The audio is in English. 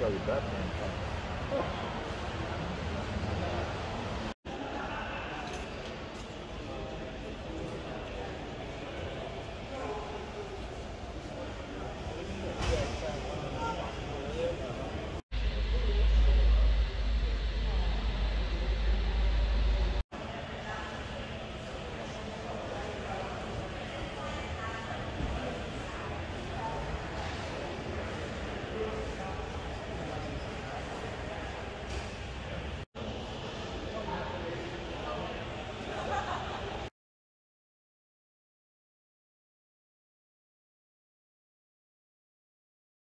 go with that.